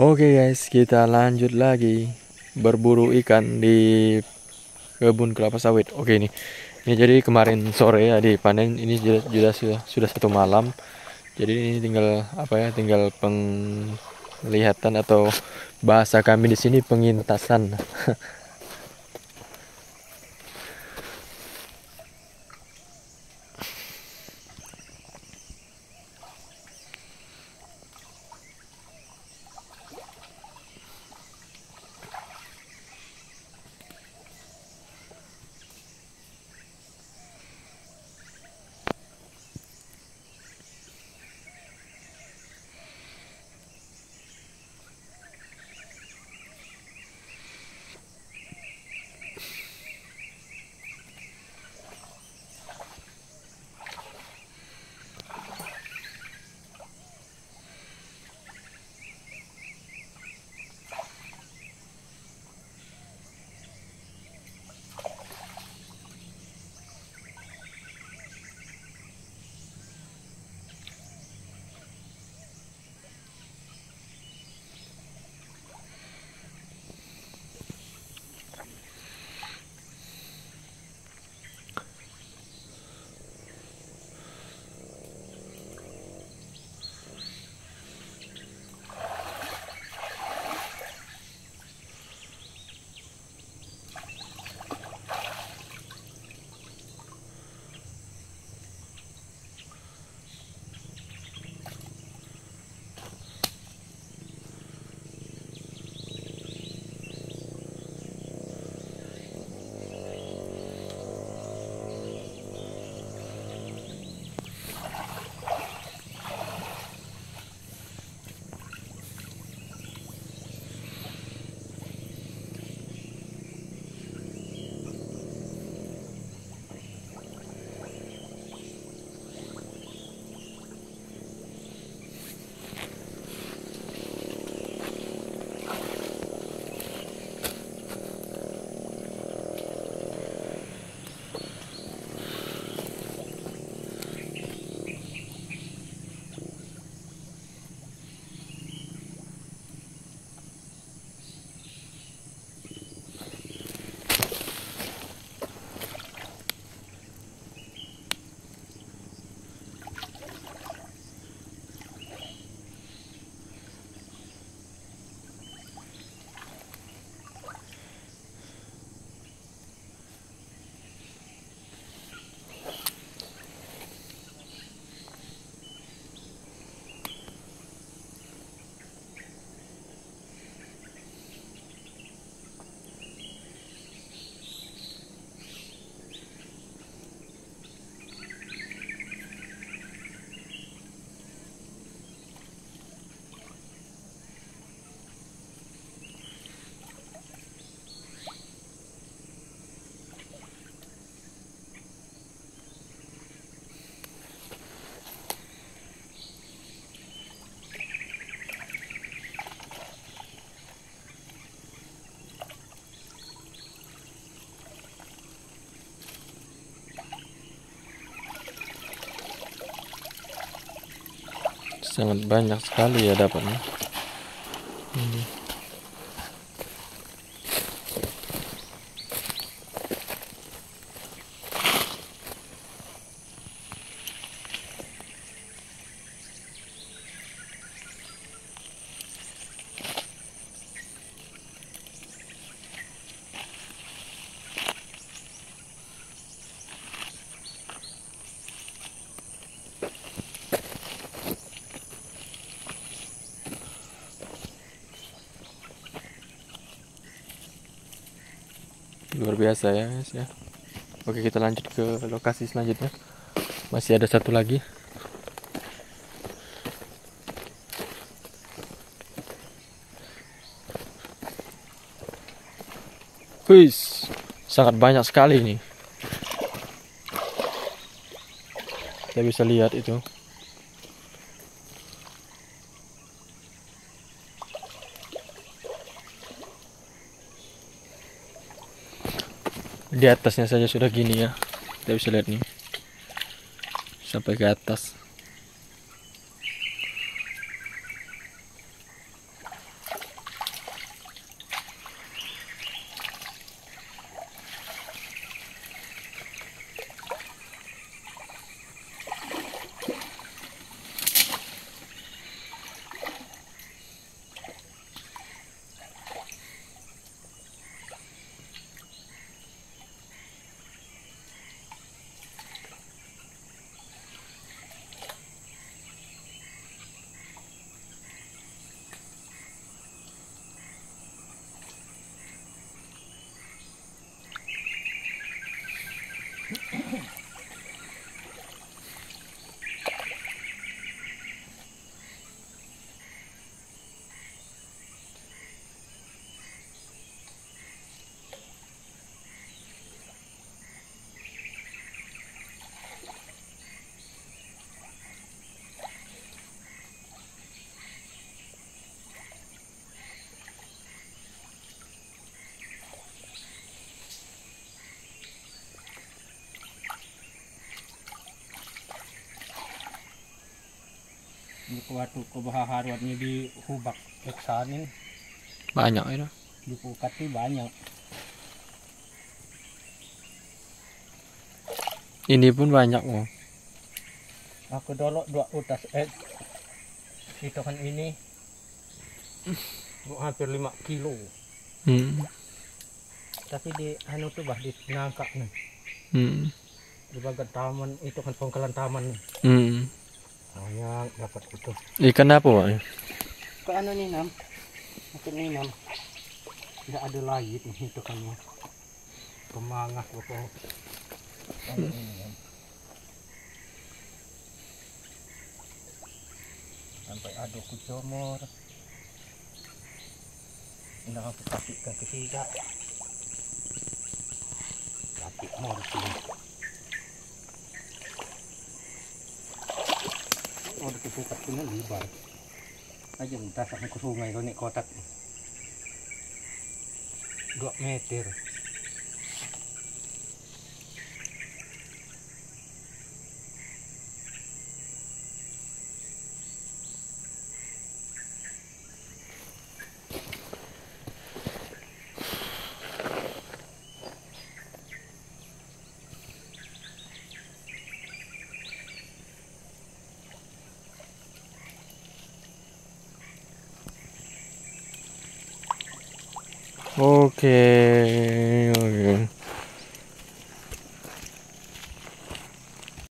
Oke guys, kita lanjut lagi berburu ikan di kebun kelapa sawit. Oke ini, ini jadi kemarin sore ya dipanen. Ini sudah sudah sudah satu malam. Jadi ini tinggal apa ya? Tinggal penglihatan atau bahasa kami di sini pengintasan. sangat banyak sekali ya dapatnya ini. Luar biasa ya guys ya oke kita lanjut ke lokasi selanjutnya masih ada satu lagi Wis, sangat banyak sekali ini. Kita bisa lihat itu. Di atasnya saja sudah gini ya. Kita bisa lihat nih. Sampai ke atas kuatu kebaharuannya di hubak eksanin banyak itu. Di pukati banyak. Ini pun banyak oh aku dulu dua utas eh itu kan ini hampir 5 kilo. Hmm. tapi di anu tuh bah di nangka nih. Hmm. di bagian taman itu kan pangkalan taman nih. Hmm. Banyak dapat itu. Ikan apa pak? Ke anu nih nam? Makin ini nam? Tidak ada lain nih itu kan ya pemangas pokok ini, Nam. sampai ada kucomor ini aku kasihkan ketiga. Tapi mau di sini oh di kotak ini lebar. Aja entah sampai ke sungai kau kotak. Dua meter Oke,